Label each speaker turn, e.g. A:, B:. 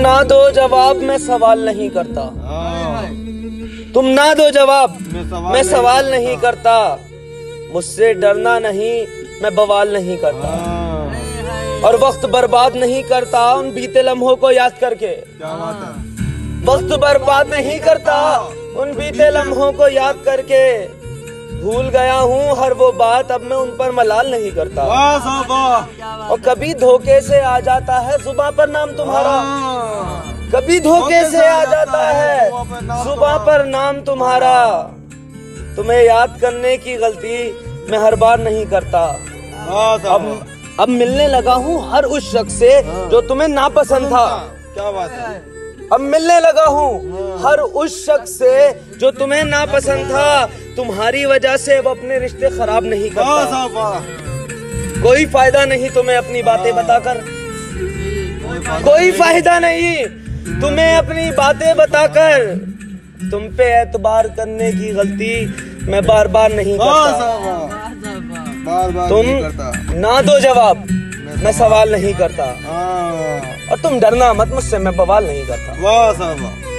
A: ना दो जवाब मैं सवाल नहीं करता। तुम ना दो जवाब
B: मैं सवाल
A: मैं सवाल नहीं करता। मुझसे डरना नहीं मैं बवाल नहीं करता।
B: हाँ,
A: और वक्त बर्बाद नहीं करता उन बीते लम्हों को याद करके। वक्त बर्बाद नहीं करता उन बीते लम्हों को याद करके। भूल गया हूँ हर वो बात अब मैं उन पर मलाल नहीं करता। और कभी धोखे से आ जाता है जुबा पर नाम तुम्हारा।
B: हाँ,
A: कभी धोखे से आ जाता है सुबह पर नाम तुम्हारा। तुम्हें याद करने की गलती मैं हर बार नहीं करता। अब अब मिलने लगा हूँ हर उस शख्स से जो तुम्हें नापसंद था।
B: क्या बात है?
A: अब मिलने लगा हूँ। हर उस शख्स से जो तुम्हें नापसंद था तुम्हारी वजह से अब अपने रिश्ते खराब नहीं
B: वाह
A: करता कोई फ़ायदा नहीं तुम्हें अपनी बातें बताकर।
B: कोई
A: फ़ायदा नहीं तुम्हें अपनी बातें बताकर। तुम पे एतबार करने की गलती मैं बार बार नहीं करता।
B: बार बार
A: तुम
B: नहीं करता।
A: ना दो जवाब। मैं सवाल नहीं करता।
B: हाँ,
A: और तुम डरना मत मुझसे मैं बवाल नहीं करता।
B: वाह साहब वाह।